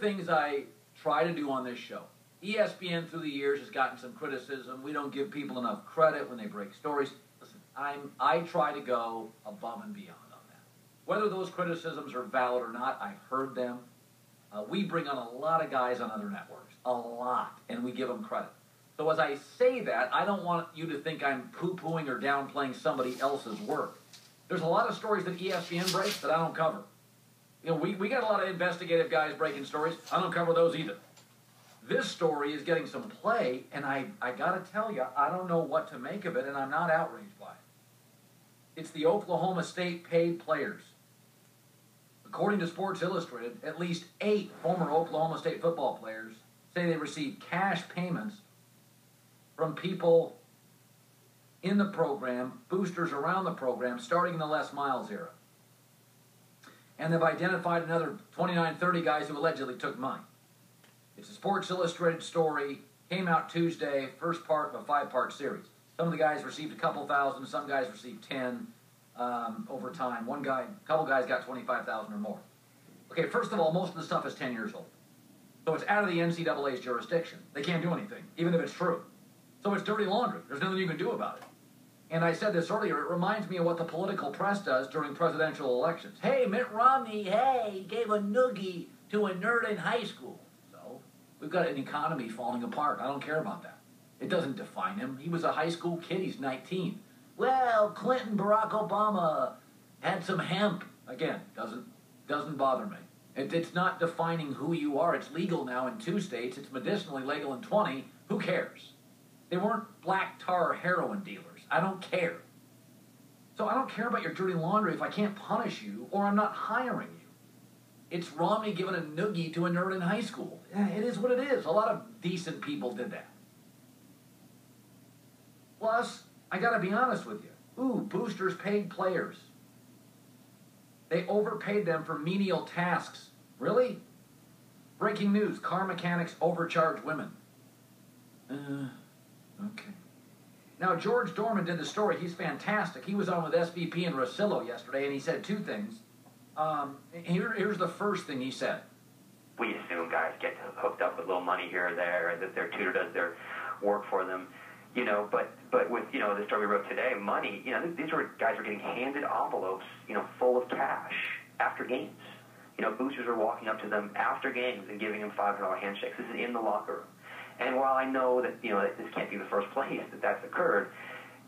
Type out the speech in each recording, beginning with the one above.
things I try to do on this show. ESPN through the years has gotten some criticism. We don't give people enough credit when they break stories. Listen, I'm I try to go above and beyond on that. Whether those criticisms are valid or not, I've heard them. Uh, we bring on a lot of guys on other networks, a lot, and we give them credit. So as I say that, I don't want you to think I'm poo-pooing or downplaying somebody else's work. There's a lot of stories that ESPN breaks that I don't cover. You know, we, we got a lot of investigative guys breaking stories. I don't cover those either. This story is getting some play, and I, I got to tell you, I don't know what to make of it, and I'm not outraged by it. It's the Oklahoma State paid players. According to Sports Illustrated, at least eight former Oklahoma State football players say they received cash payments from people in the program, boosters around the program, starting in the Les Miles era and they've identified another 29, 30 guys who allegedly took money. It's a Sports Illustrated story, came out Tuesday, first part of a five part series. Some of the guys received a couple thousand, some guys received 10 um, over time. One guy, a couple guys got 25,000 or more. Okay, first of all, most of the stuff is 10 years old. So it's out of the NCAA's jurisdiction. They can't do anything, even if it's true. So it's dirty laundry. There's nothing you can do about it. And I said this earlier, it reminds me of what the political press does during presidential elections. Hey, Mitt Romney, hey, gave a noogie to a nerd in high school. So we've got an economy falling apart. I don't care about that. It doesn't define him. He was a high school kid. He's 19. Well, Clinton, Barack Obama had some hemp. Again, doesn't doesn't bother me. It, it's not defining who you are. It's legal now in two states. It's medicinally legal in 20. Who cares? They weren't black tar heroin dealers. I don't care. So I don't care about your dirty laundry if I can't punish you or I'm not hiring you. It's Romney giving a noogie to a nerd in high school. It is what it is. A lot of decent people did that. Plus, I got to be honest with you. Ooh, boosters paid players. They overpaid them for menial tasks. Really? Breaking news car mechanics overcharge women. Uh, okay. Now, George Dohrmann did the story. He's fantastic. He was on with SVP and Russillo yesterday, and he said two things. Um, here, here's the first thing he said. We assume guys get hooked up with a little money here or there, that their tutor does their work for them. You know, but but with you know the story we wrote today, money. You know, these were guys were getting handed envelopes, you know, full of cash after games. You know, boosters are walking up to them after games and giving them five hundred dollar handshakes. This is in the locker room. And while I know that you know that this can't be the first place that that's occurred,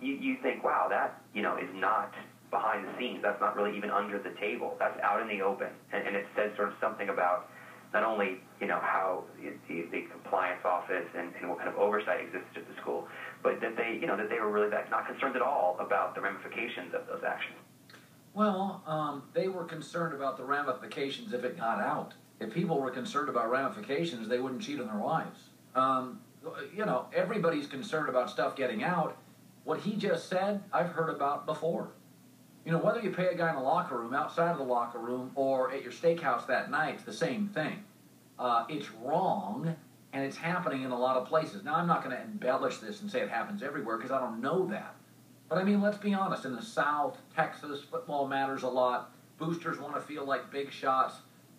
you you think, wow, that you know is not behind the scenes. That's not really even under the table. That's out in the open, and, and it says sort of something about not only you know how the, the compliance office and, and what kind of oversight existed at the school, but that they you know that they were really that not concerned at all about the ramifications of those actions. Well, um, they were concerned about the ramifications if it got out. If people were concerned about ramifications, they wouldn't cheat on their wives. Um, you know, everybody's concerned about stuff getting out. What he just said, I've heard about before. You know, whether you pay a guy in the locker room, outside of the locker room, or at your steakhouse that night, it's the same thing. Uh, it's wrong, and it's happening in a lot of places. Now, I'm not going to embellish this and say it happens everywhere because I don't know that. But I mean, let's be honest. In the South, Texas, football matters a lot. Boosters want to feel like big shots.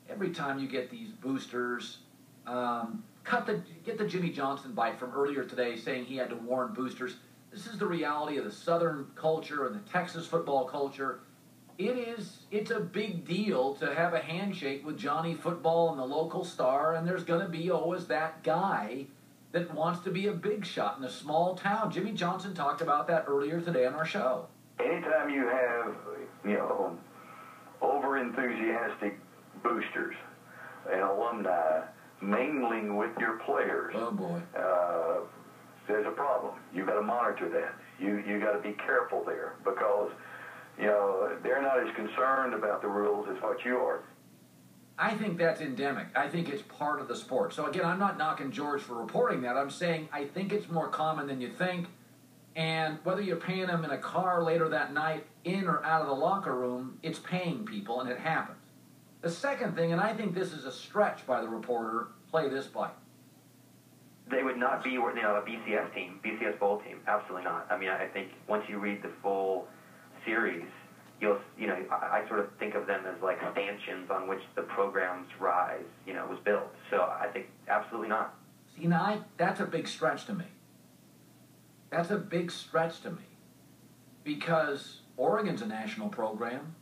Every time you get these boosters, um, cut the get the Jimmy Johnson bite from earlier today, saying he had to warn boosters. This is the reality of the Southern culture and the Texas football culture. It is it's a big deal to have a handshake with Johnny Football and the local star, and there's going to be always that guy that wants to be a big shot in a small town. Jimmy Johnson talked about that earlier today on our show. Anytime you have you know over enthusiastic boosters and alumni mingling with your players. Oh boy. Uh, there's a problem. You got to monitor that. You you got to be careful there because you know they're not as concerned about the rules as what you are. I think that's endemic. I think it's part of the sport. So again, I'm not knocking George for reporting that. I'm saying I think it's more common than you think. And whether you're paying them in a car later that night, in or out of the locker room, it's paying people, and it happens. The second thing, and I think this is a stretch by the reporter, play this bite. They would not be, you know, a BCS team, BCS bowl team. Absolutely not. I mean, I think once you read the full series, you'll you know I, I sort of think of them as like stanchions on which the program's rise you know was built. So I think absolutely not. See, now I, that's a big stretch to me. That's a big stretch to me because Oregon's a national program.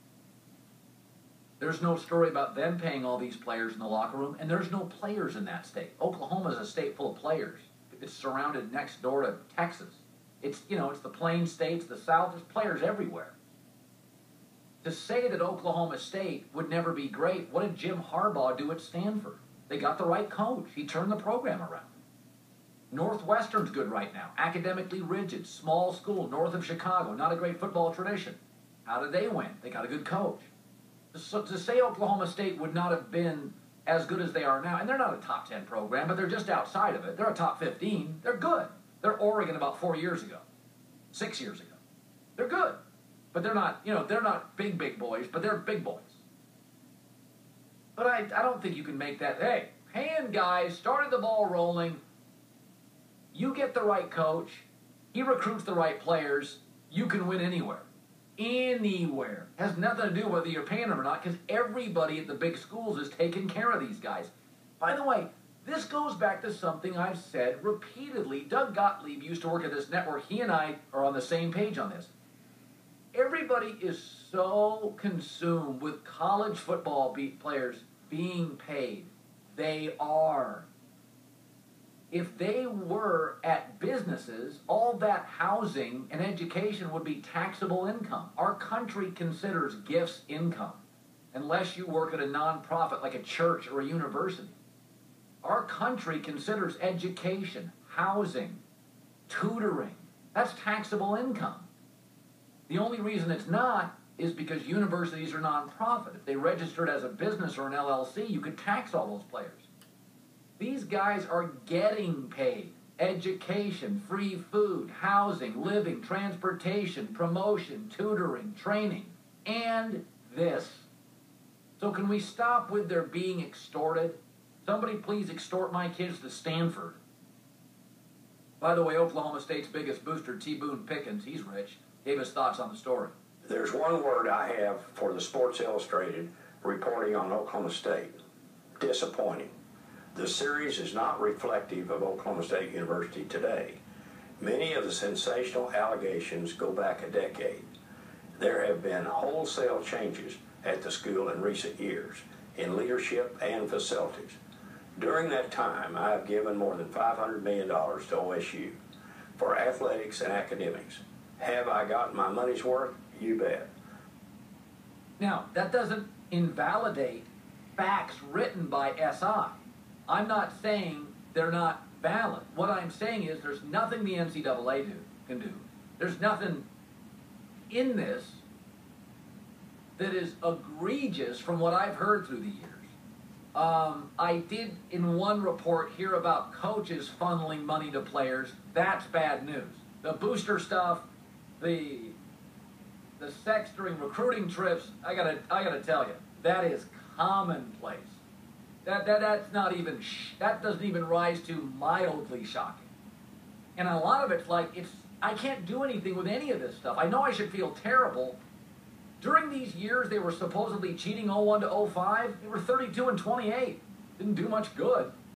There's no story about them paying all these players in the locker room, and there's no players in that state. Oklahoma is a state full of players. It's surrounded next door to Texas. It's you know it's the plain states, the South. There's players everywhere. To say that Oklahoma State would never be great, what did Jim Harbaugh do at Stanford? They got the right coach. He turned the program around. Northwestern's good right now. Academically rigid, small school, north of Chicago, not a great football tradition. How did they win? They got a good coach. So to say Oklahoma State would not have been as good as they are now, and they're not a top 10 program, but they're just outside of it. They're a top 15. They're good. They're Oregon about four years ago, six years ago. They're good. But they're not, you know, they're not big, big boys, but they're big boys. But I, I don't think you can make that, hey, hand guys, started the ball rolling. You get the right coach, he recruits the right players, you can win anywhere. Anywhere. Has nothing to do whether you're paying them or not, because everybody at the big schools is taking care of these guys. By the way, this goes back to something I've said repeatedly. Doug Gottlieb used to work at this network. He and I are on the same page on this everybody is so consumed with college football beat players being paid. They are. If they were at businesses, all that housing and education would be taxable income. Our country considers gifts income, unless you work at a nonprofit like a church or a university. Our country considers education, housing, tutoring, that's taxable income. The only reason it's not is because universities are nonprofit. If they registered as a business or an LLC, you could tax all those players. These guys are getting paid. Education, free food, housing, living, transportation, promotion, tutoring, training, and this. So can we stop with their being extorted? Somebody please extort my kids to Stanford. By the way, Oklahoma State's biggest booster, T. Boone Pickens, he's rich gave his thoughts on the story. There's one word I have for the Sports Illustrated reporting on Oklahoma State disappointing. The series is not reflective of Oklahoma State University today. Many of the sensational allegations go back a decade. There have been wholesale changes at the school in recent years in leadership and facilities. During that time, I have given more than $500 million to OSU for athletics and academics. Have I gotten my money's worth? You bet. Now, that doesn't invalidate facts written by SI. I'm not saying they're not valid. What I'm saying is there's nothing the NCAA do, can do. There's nothing in this that is egregious from what I've heard through the years. Um, I did in one report hear about coaches funneling money to players. That's bad news. The booster stuff, the the sex during recruiting trips, I gotta I gotta tell you, that is commonplace. That that that's not even that doesn't even rise to mildly shocking. And a lot of it's like it's I can't do anything with any of this stuff. I know I should feel terrible. During these years, they were supposedly cheating 01 to 05. They were 32 and 28. Didn't do much good.